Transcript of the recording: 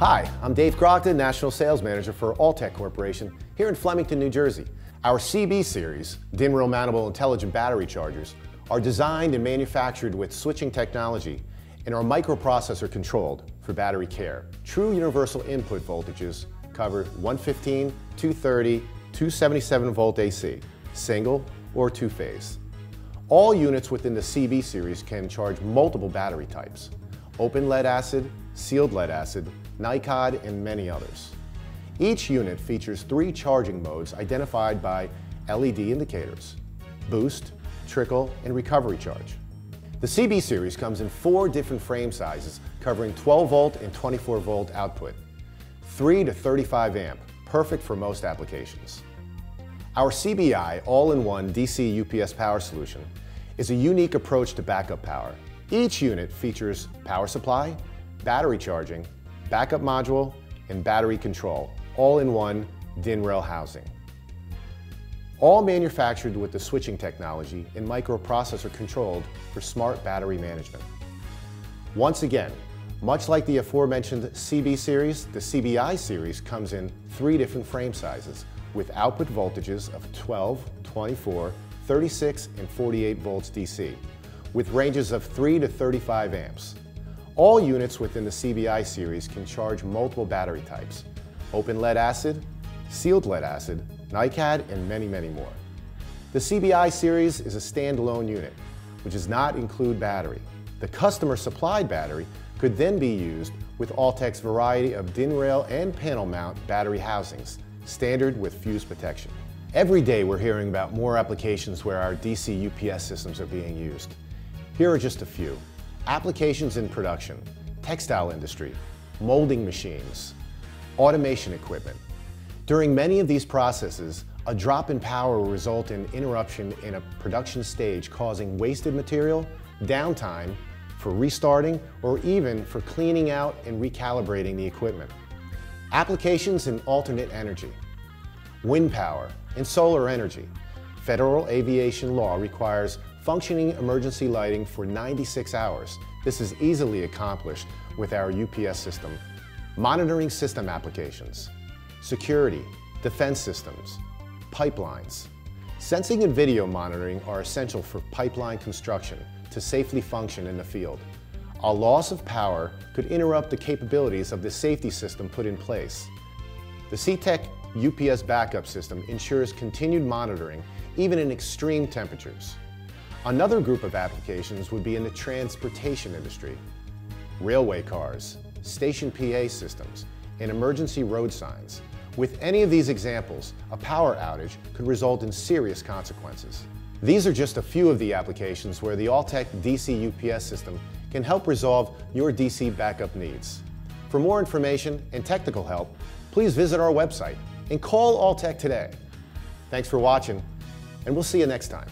Hi, I'm Dave Crockton, National Sales Manager for Altech Corporation here in Flemington, New Jersey. Our CB series, DIN Rail Mountable Intelligent Battery Chargers, are designed and manufactured with switching technology and are microprocessor controlled for battery care. True universal input voltages cover 115, 230, 277 volt AC, single or two-phase. All units within the CB series can charge multiple battery types, open lead acid, sealed lead acid, NiCad, and many others. Each unit features three charging modes identified by LED indicators, boost, trickle, and recovery charge. The CB series comes in four different frame sizes covering 12 volt and 24 volt output, 3 to 35 amp, perfect for most applications. Our CBI all-in-one DC UPS power solution is a unique approach to backup power. Each unit features power supply, battery charging, backup module, and battery control, all in one DIN rail housing. All manufactured with the switching technology and microprocessor controlled for smart battery management. Once again, much like the aforementioned CB series, the CBI series comes in three different frame sizes with output voltages of 12, 24, 36, and 48 volts DC, with ranges of 3 to 35 amps. All units within the CBI series can charge multiple battery types, open lead acid, sealed lead acid, NiCad, and many, many more. The CBI series is a standalone unit, which does not include battery. The customer supplied battery could then be used with Altech's variety of DIN rail and panel mount battery housings, standard with fuse protection. Every day we're hearing about more applications where our DC UPS systems are being used. Here are just a few. Applications in production, textile industry, molding machines, automation equipment. During many of these processes, a drop in power will result in interruption in a production stage causing wasted material, downtime, for restarting, or even for cleaning out and recalibrating the equipment. Applications in alternate energy, wind power, and solar energy. Federal aviation law requires functioning emergency lighting for 96 hours. This is easily accomplished with our UPS system. Monitoring system applications, security, defense systems, pipelines. Sensing and video monitoring are essential for pipeline construction to safely function in the field. A loss of power could interrupt the capabilities of the safety system put in place. The CTEC UPS backup system ensures continued monitoring even in extreme temperatures. Another group of applications would be in the transportation industry. Railway cars, station PA systems, and emergency road signs. With any of these examples, a power outage could result in serious consequences. These are just a few of the applications where the Altech DC UPS system can help resolve your DC backup needs. For more information and technical help, please visit our website and call Altech today. Thanks for watching, and we'll see you next time.